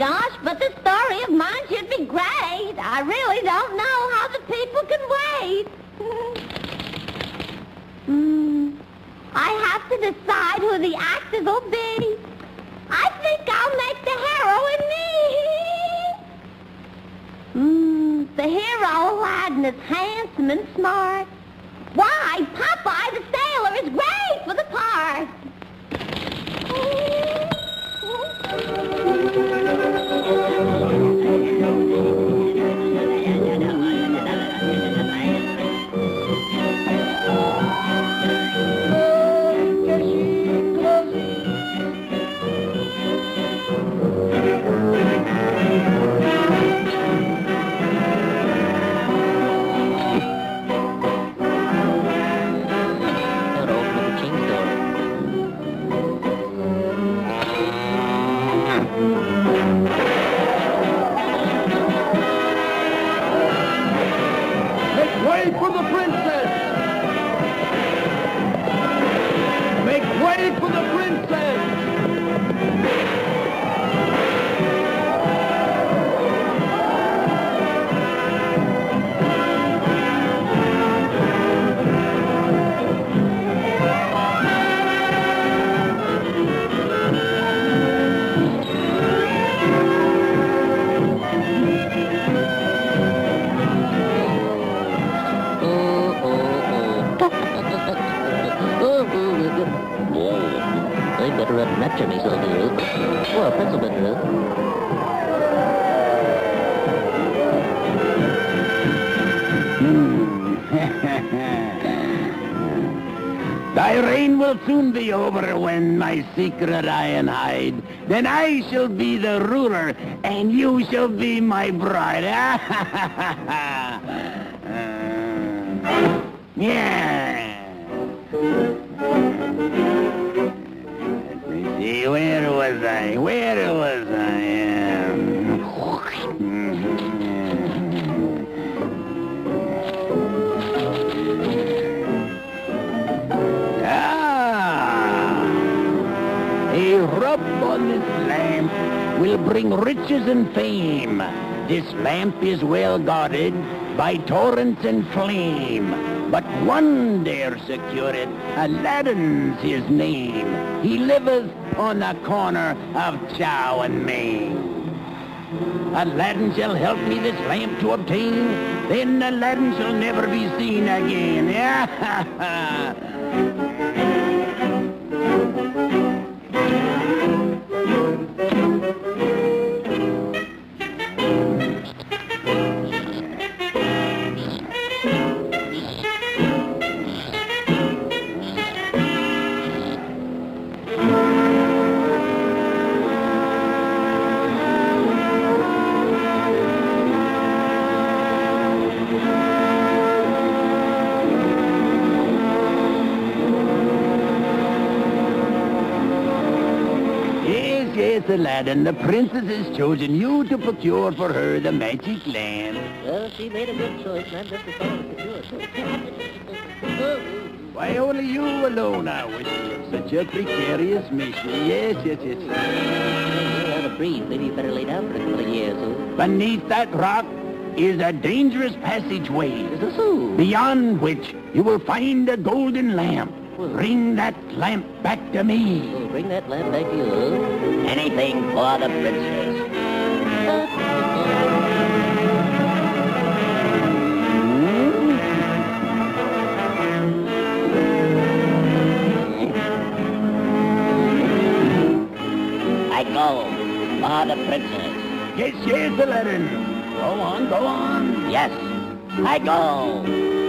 story of mine should be great. I really don't know how the people can wait. Hmm. I have to decide who the actors will be. I think I'll make the heroine me. Hmm. The hero Aladdin is handsome and smart. Why, Popeye the sailor is great for the part. Secret I and hide. Then I shall be the ruler, and you shall be my bride. yeah. Let me see, where was I? Where was I? Will bring riches and fame. This lamp is well guarded by torrents and flame. But one dare secure it, Aladdin's his name. He liveth on the corner of Chow and Main. Aladdin shall help me this lamp to obtain, then Aladdin shall never be seen again. Yes, yes, Aladdin, the princess has chosen you to procure for her the magic lamp. Well, she made a good choice, and I'm just as to do it. Why, only you alone are wishing of such a precarious mission. Yes, yes, yes. You're out of breath. Maybe you better lay down for a couple of years. Huh? Beneath that rock is a dangerous passageway, Is this so? beyond which you will find a golden lamp. Bring that lamp back to me. Oh, bring that lamp back to you. Anything for the princess. Hmm. I go for the princess. Yes, yes, Aladdin. Go on, go on. Yes, I go.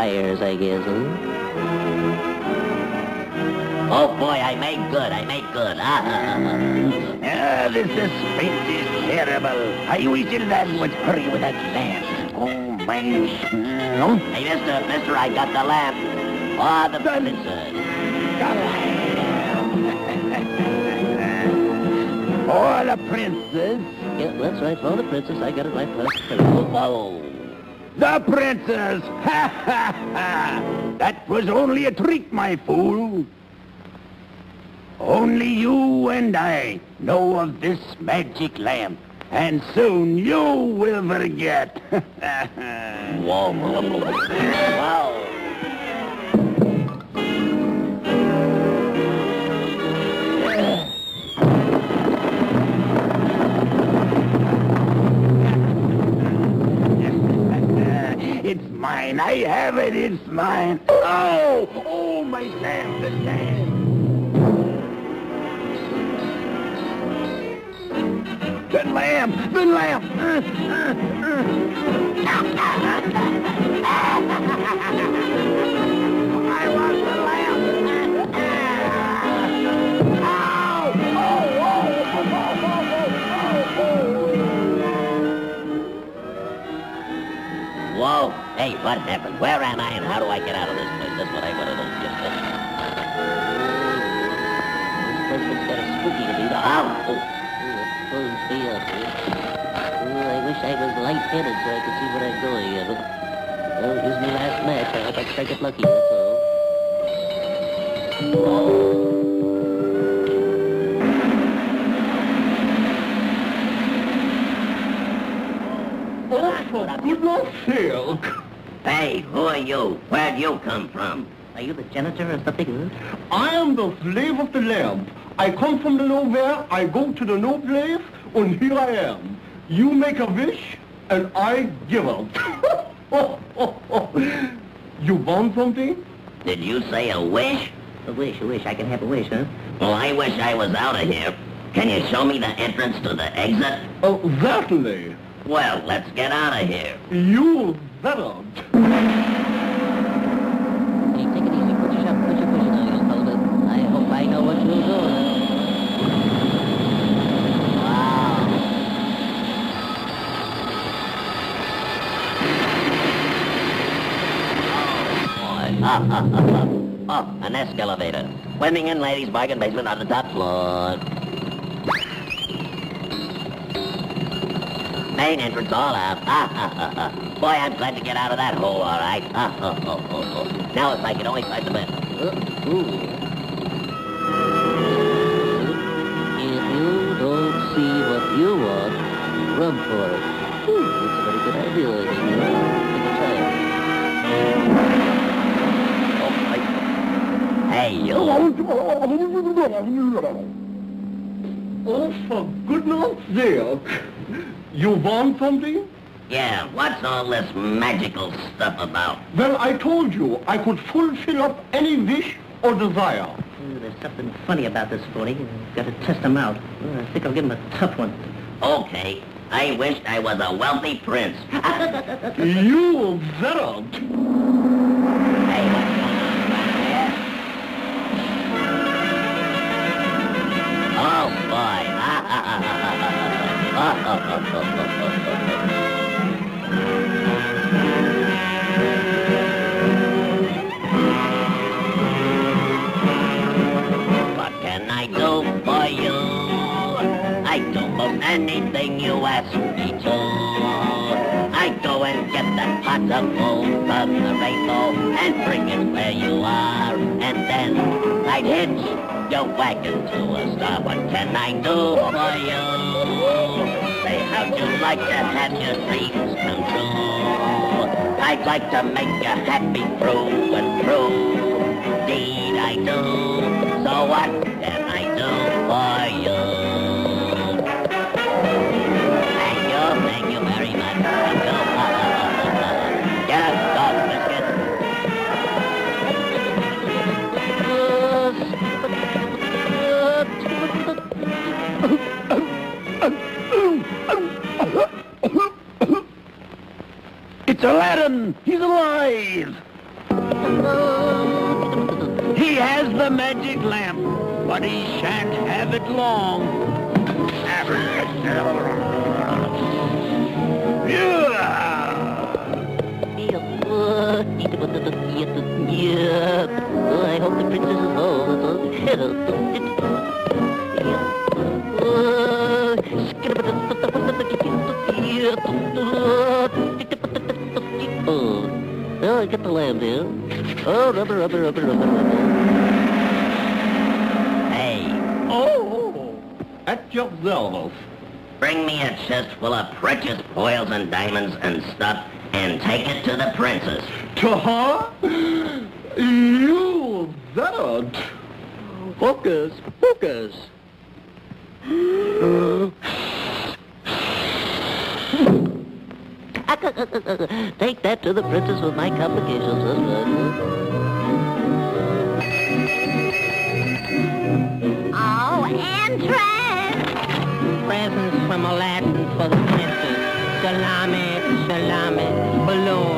Fires, I guess, huh? Oh boy, I made good, I made good. Ah, this suspense is terrible. I wish the lad would hurry with that lamp. Oh, my... Hey, mister, mister, I got the lamp. Ah, the princess. The lamp. For the princess. Yeah, that's right, for the princess. I got it right first. The princess! Ha ha ha! That was only a trick, my fool. Only you and I know of this magic lamp, and soon you will forget. Wow. Mine. I have it. It's mine. Oh! Oh, my lamp, the lamp. The lamp! The lamp! I Hey, what happened? Where am I and how do I get out of this place? That's what I want to know. This place looks kind of spooky to me. Oh! Oh, oh it pulls me up here. Oh, I wish I was light-headed so I could see where I'm. Yeah, but, well, here's my last match. I hope I strike it lucky, that's all. Oh, you? Where'd you come from? Are you the janitor or something? I am the slave of the lamp. I come from the nowhere, I go to the no place, and here I am. You make a wish, and I give up. you want something? Did you say a wish? A wish, a wish. I can have a wish, huh? Well, I wish I was out of here. Can you show me the entrance to the exit? Oh, certainly. Well, let's get out of here. You better. Hey, take it easy. Put yourself, put your cushion on, young fella. I hope I know what you're doing. Wow. Oh, oh, an escalator. Swimming in ladies' bargain basement on the top floor. Main entrance all out. Boy, I'm glad to get out of that hole, all right. Now if I could only find the bed. Uh. If you don't see what you want, run for it. Ooh, that's a very good idea, I think. Take a try it. Oh, I... Hey, you. Oh, for goodness sake. You want something? Yeah, what's all this magical stuff about? Well, I told you I could fulfill up any wish or desire. Hmm, there's something funny about this phony. Got to test him out. Hmm, I think I'll give him a tough one. Okay. I wished I was a wealthy prince. You better. Boy. What can I do for you? I do most anything you ask me to. I go and get that pot of gold from the rainbow and bring it where you are. And then I'd hitch your wagon to a stop. What can I do for you? Say, how'd you like to have your dreams come true? I'd like to make you happy through and through. Indeed I do. So what can I do for It's Aladdin! He's alive! He has the magic lamp, but he shan't have it long. I hope the princess is home. I got the lamb there. Oh, rubber, rubber, rubber, rubber, rubber. Hey, Oh, at your service. bring me a chest full of precious pearls and diamonds and stuff and take it to the princess. To her? You that? Focus, focus. Take that to the princess with my complications. Oh, entrance! Presents from Aladdin for the princess. Salami, salami, bologna.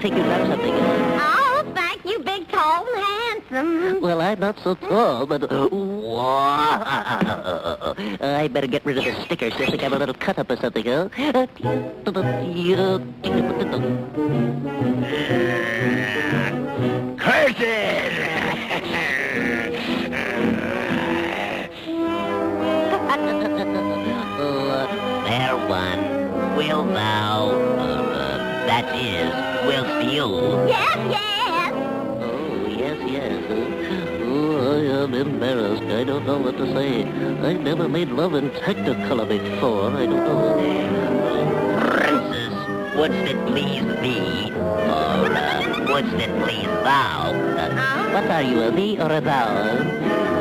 Think you love something. Uh, Oh, thank you, big, tall, and handsome. well, I'm not so tall, but... Whoa. I better get rid of the sticker so I think I'm a little cut up or something, huh? Uh, fair one, will thou, uh, uh, that is, willst you? Yes, yes. Oh, yes, yes. Oh, I am embarrassed. I don't know what to say. I never made love in Technicolor before. I don't know. Princess, wouldst it please thee? Or, uh, wouldst it please thou? Uh, what are you, a thee or a thou?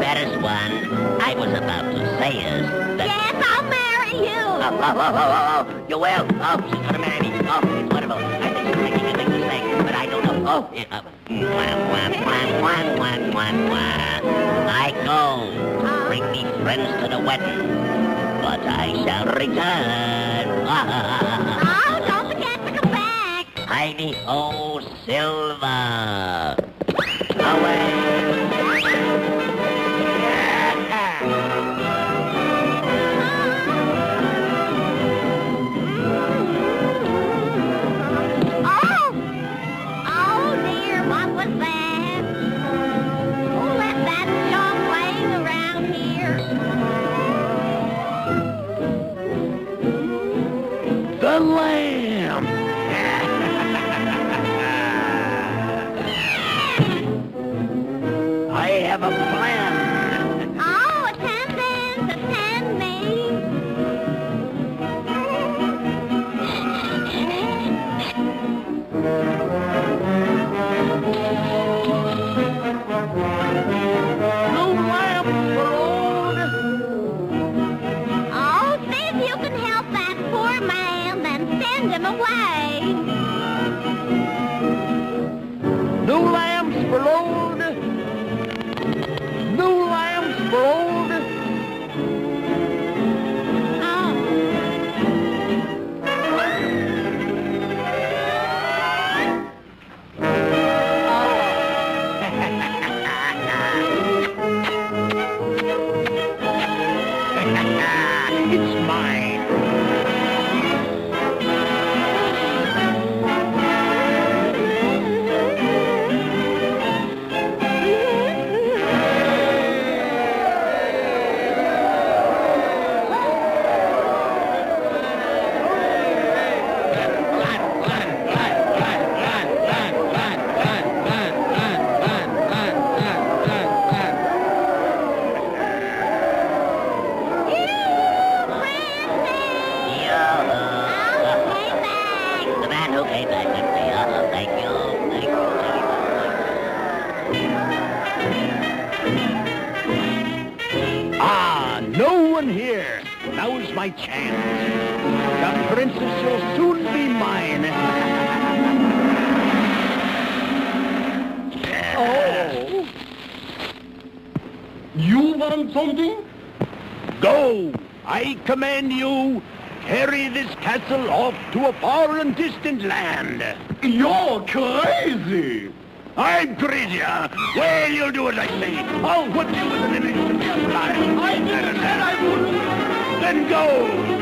Fairest one, I was about to say is that... Yes, I'll marry you. Oh, oh, oh, oh, oh, oh, you will. Oh, she's gonna marry me. Oh, it's wonderful. Oh, mwah, mwah. I go. Bring me friends to the wedding, but I shall return. Oh, don't forget to come back. Heidi Ho Silver. Away. My chance. The princess shall soon be mine. Oh. You want something? Go! I command you, carry this castle off to a far and distant land. You're crazy. I'm crazy, huh? Well, you'll do it like me. I'll whip you with an image of your life. I said I wouldn't. Then go!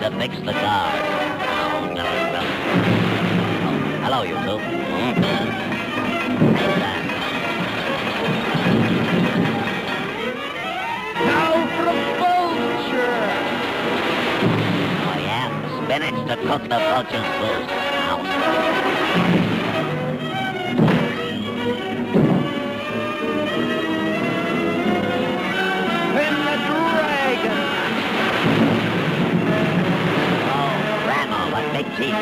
To fix the guard. Oh, no, no. Oh, hello, you two. Hmm? Now for a vulture! Oh, yeah? Spinach to cook the vulture's boost. Grandma,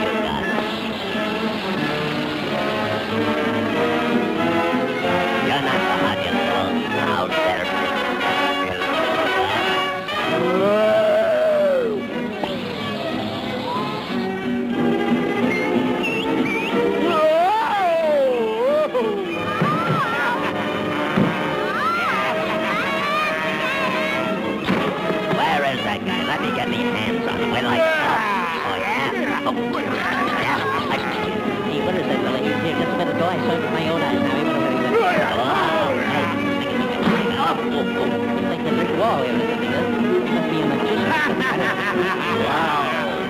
the brick wall here, isn't? Must be a magician.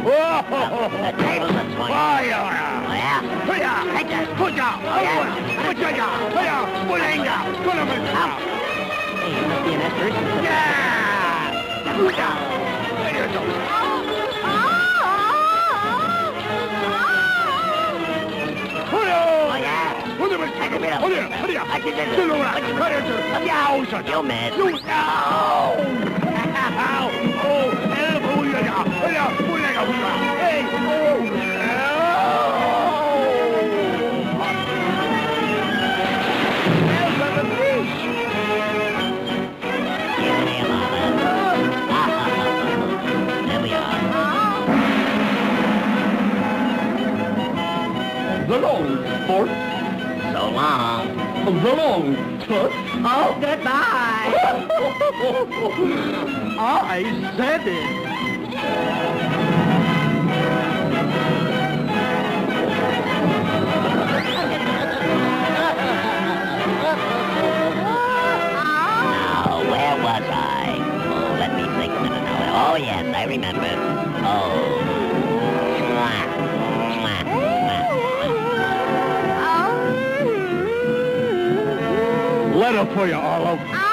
Wow. The tables are swinging. Fire! Oh! Take that. Puja! Oh. Puja! Hiya! Pulenga! Kunamusa! Hey, it must be an apparition. Yeah! Puja! There yeah. I can beat him. I can get it. You missed. You no! Oh, long. the long touch. Oh, goodbye. Oh, I said it. Now, where was I? Oh, let me think a minute now. Oh, yes, I remember. Oh. Letter for you, Olive.